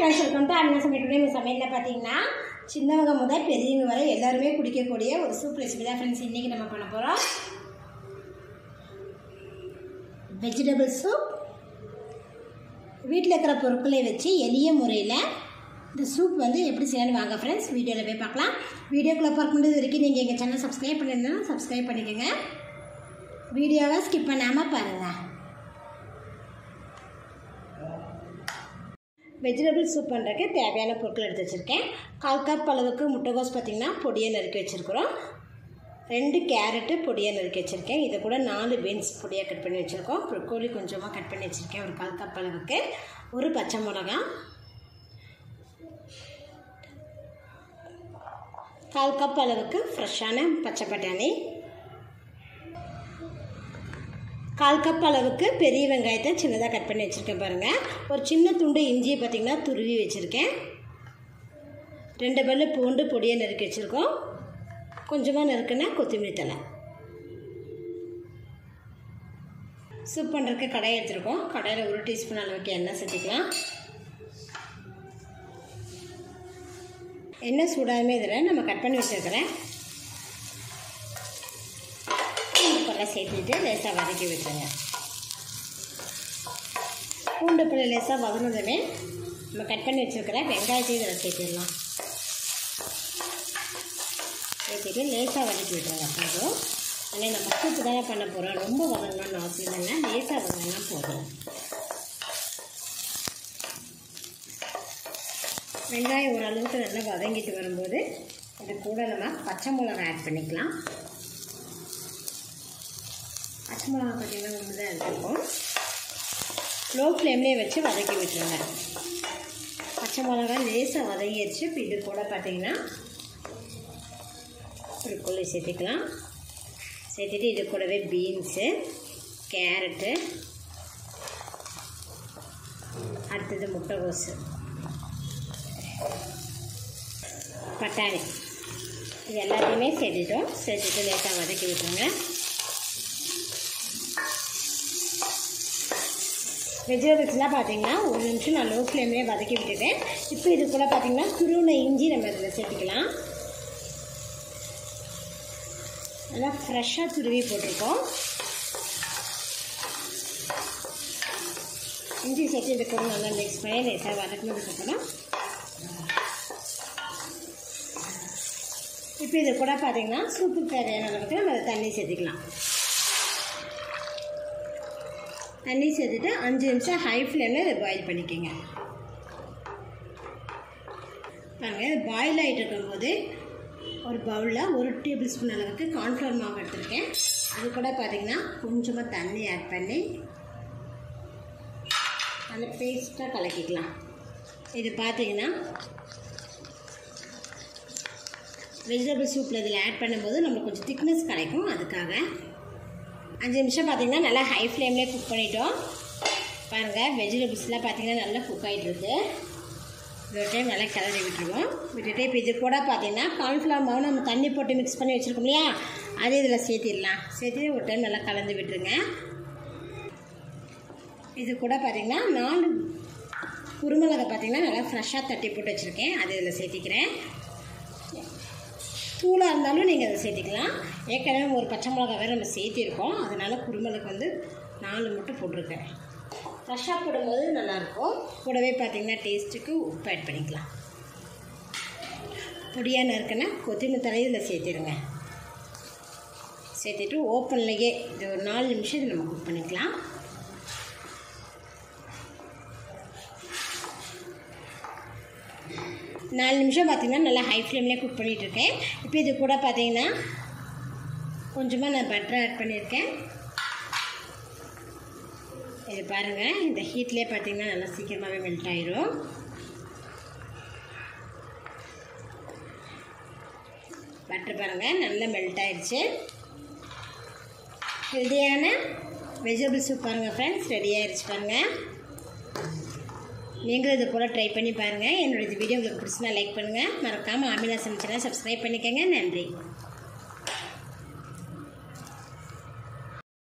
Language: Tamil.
ஃப்ரெண்ட்ஸ் வெல்கம் டு அண்ணன் சமையல் நம்ம சமையலில் பார்த்தீங்கன்னா சின்னவங்க முதல் பெரியவங்க வரை எல்லாருமே குடிக்கக்கூடிய ஒரு சூப் ரெசிபி தான் ஃப்ரெண்ட்ஸ் இன்றைக்கி நம்ம பண்ண போகிறோம் வெஜிடபிள் சூப் வீட்டில் இருக்கிற பொருட்களை வச்சு எளிய முறையில் இந்த சூப் வந்து எப்படி செய்யணும் வாங்க ஃப்ரெண்ட்ஸ் வீடியோவில் போய் பார்க்கலாம். வீடியோக்குள்ளே பார்க்கும்போது வரைக்கும் நீங்கள் எங்கள் சேனல் சப்ஸ்கிரைப் பண்ணியிருந்தோம்னா சப்ஸ்கிரைப் பண்ணிக்கோங்க. வீடியோவை ஸ்கிப் பண்ணாமல் பாருங்கள் வெஜிடபிள் சூப் பண்ணுறதுக்கு தேவையான பொருட்கள் எடுத்து வச்சுருக்கேன். கால் கப் அளவுக்கு முட்டைகோஸ் பார்த்திங்கன்னா பொடியை நறுக்கி வச்சுருக்குறோம். ரெண்டு கேரட்டு பொடியாக நறுக்கி வச்சுருக்கேன். இதை கூட நாலு பீன்ஸ் பொடியாக கட் பண்ணி வச்சுருக்கோம். ப்ரொக்கோலி கொஞ்சமாக கட் பண்ணி வச்சுருக்கேன். ஒரு கால் கப் அளவுக்கு. ஒரு பச்சை மிளகா. கால் கப் அளவுக்கு ஃப்ரெஷ்ஷான பச்சை பட்டாணி. கால் கப் அளவுக்கு பெரிய வெங்காயத்தை சின்னதாக கட் பண்ணி வச்சுருக்கேன் பாருங்கள் ஒரு சின்ன துண்டு இஞ்சியை பார்த்திங்கன்னா துருவி வச்சுருக்கேன். ரெண்டு பல்லு பூண்டு பொடியை நறுக்கி வச்சுருக்கோம். கொஞ்சமாக நறுக்குன்னா கொத்தமல்லி தலை சூப் பண்ணுறதுக்கு கடையை எடுத்துருக்கோம். கடையில் ஒரு டீஸ்பூன் அளவுக்கு எண்ணெய் சேர்த்துக்கலாம். எண்ணெய் சூடாகவே இதில் நம்ம கட் பண்ணி வச்சுருக்கிறேன். பூண்டு சேர்த்துட்டு லேசாக வதக்கி விட்டுருங்க. பூண்டு பிள்ளை லேசாக வதனதுமே நம்ம கட் பண்ணி வச்சுருக்கிற வெங்காயத்தையும் இதில் சேர்த்துடலாம். சேர்த்துட்டு லேசாக வதக்கி விட்டுருங்க. போதும் ஆனால் நம்ம சூப்பு தானே பண்ண போகிறோம் ரொம்ப வதங்கணும்னு அவசியம் இல்லைங்க. லேசாக வதங்கினா போதும். வெங்காயம் ஓரளவுக்கு நல்லா வதங்கிட்டு வரும்போது இது கூட நம்ம பச்சை மிளகா ஆட் பண்ணிக்கலாம். பச்சை மிளகா பார்த்திங்கன்னா ஒன்று தான் எடுத்துருக்கோம் லோ ஃப்ளேம்லேயே வச்சு வதக்கி விட்டுருங்க. பச்சை மிளகா லேசாக வதங்கிடுச்சு இப்போ இது கூட பார்த்திங்கன்னா ஒரு கொள்ளி சேர்த்துக்கலாம். சேர்த்துட்டு இது கூடவே பீன்ஸு கேரட்டு அடுத்தது முட்டைகோசு பட்டாணி. இது எல்லாத்தையுமே சேர்த்துட்டோம். சேர்த்துட்டு லேட்டாக வதக்கி விட்டுருங்க. வெஜிடபிள்ஸ்லாம் பார்த்தீங்கன்னா ஒரு நிமிஷம் நான் லோ ஃப்ளேம்லேயே வதக்கி விட்டுட்டேன். இப்போ இது கூட பார்த்தீங்கன்னா துருவின இஞ்சி நம்ம இதில் சேர்த்துக்கலாம். நல்லா ஃப்ரெஷ்ஷாக துருவி போட்டிருக்கோம். இஞ்சி சேர்த்து இது கூட நல்லா மிக்ஸ் பண்ணி லேசாக வதக்கினதுக்கப்புறம். இப்போ இது கூட பார்த்தீங்கன்னா சூப்புக்கு தேவையான அளவுக்கு நம்ம தண்ணி சேர்த்துக்கலாம். தண்ணி சேர்த்துட்டு அஞ்சு நிமிஷம் ஹை ஃப்ளேமில் இதை பாயில் பண்ணிக்கோங்க. பாருங்கள் பாயில் ஆகிட்டு இருக்கும்போது ஒரு பவுலில் ஒரு டேபிள் ஸ்பூன் அளவுக்கு கார்ன்ஃப்ளவர் மாவு எடுத்துருக்கேன். அது கூட பார்த்திங்கன்னா கொஞ்சமாக தண்ணி ஆட் பண்ணி நல்ல பேஸ்ட்டாக கலக்கிக்கலாம். இது பார்த்திங்கன்னா வெஜிடபிள் சூப்பில் இதில் ஆட் பண்ணும்போது நம்மளுக்கு கொஞ்சம் திக்னஸ் கிடைக்கும். அதுக்காக அஞ்சு நிமிஷம் பார்த்திங்கன்னா நல்லா ஹை ஃப்ளேம்லேயே குக் பண்ணிட்டோம். பாருங்கள் வெஜிடபிள்ஸ்லாம் பார்த்திங்கன்னா நல்லா குக் ஆகிட்டுருக்கு ஒரு டைம் நல்லா கிளறி விட்டுருவோம். விட்டுட்டு இப்போ இது கூட பார்த்தீங்கன்னா கார்ன்ஃப்ளவர் மாவு நம்ம தண்ணி போட்டு மிக்ஸ் பண்ணி வச்சுருக்கோம் இல்லையா? அது இதில் சேர்த்திடலாம். சேர்த்து ஒரு டைம் நல்லா கலந்து விட்டுருங்க. இது கூட பார்த்திங்கன்னா நாலு குருமிளகை பார்த்திங்கன்னா நல்லா ஃப்ரெஷ்ஷாக தட்டி போட்டு வச்சுருக்கேன். அது இதில் சேர்த்திக்கிறேன். தூளாக இருந்தாலும் நீங்கள் அதை சேர்த்திக்கலாம். ஏற்கனவே ஒரு பச்சை மிளகா வேறு நம்ம சேர்த்திருக்கோம். அதனால் குருமலுக்கு வந்து நாலு மட்டும் போட்டிருக்கேன். ஃப்ரெஷ்ஷாக போடும்போது நல்லாயிருக்கும் கூடவே பார்த்திங்கன்னா டேஸ்ட்டுக்கு உப்பு ஆட் பண்ணிக்கலாம். பொடியாக நறுக்கினா கொத்தமல்லி தலையை இதில் சேர்த்திடுங்க சேர்த்துட்டு ஓப்பன்லேயே இது ஒரு நாலு நிமிஷம் இது நம்ம குக் பண்ணிக்கலாம். நாலு நிமிஷம் பார்த்திங்கன்னா நல்லா ஹை ஃப்ளேம்லேயே குக் பண்ணிகிட்ருக்கேன் இப்போ இது கூட பார்த்தீங்கன்னா கொஞ்சமாக நான் பட்டரை ஆட் பண்ணியிருக்கேன். இது பாருங்கள் இந்த ஹீட்லேயே பார்த்தீங்கன்னா நல்லா சீக்கிரமாகவே மெல்ட் ஆயிரும். பட்டர் பாருங்கள் நல்லா மெல்ட் ஆயிடுச்சு. ஹெல்தியான வெஜிடபிள் சூப் பாருங்கள் ஃப்ரெண்ட்ஸ் ரெடி ஆயிடுச்சு பாருங்கள் நீங்களும் இது போல் ட்ரை பண்ணி பாருங்கள் என்னோடய வீடியோ உங்களுக்கு பிடிச்சினா லைக் பண்ணுங்கள் மறக்காமல் ஆமினா சமைச்சனா சப்ஸ்கிரைப் பண்ணிக்கோங்க. நன்றி.